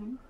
Okay.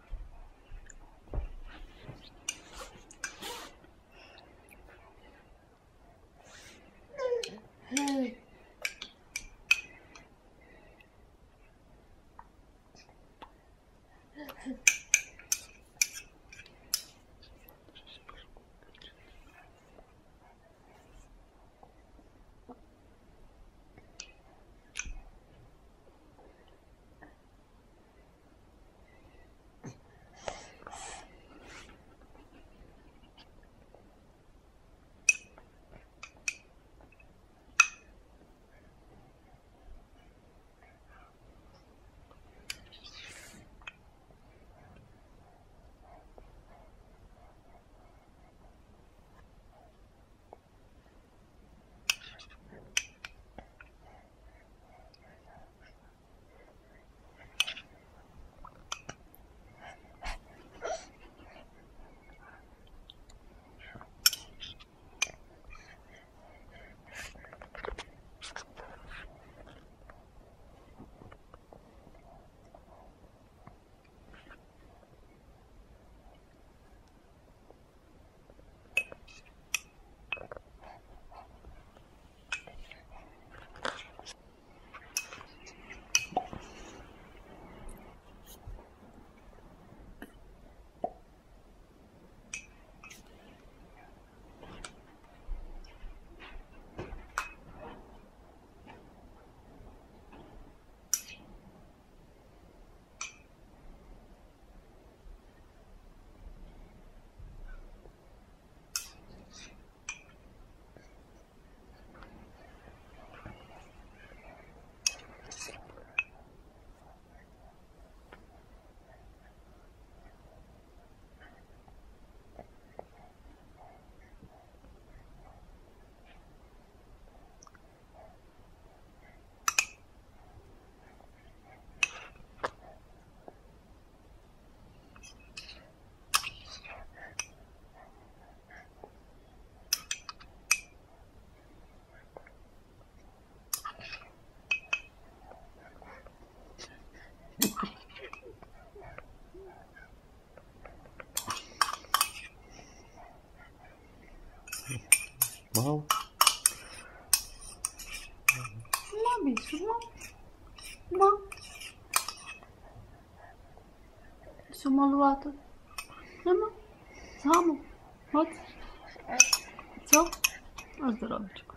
Wow. Mami, suma. Ma. Suma luata. Nema. Samo. Hot. Co? Zdrowie.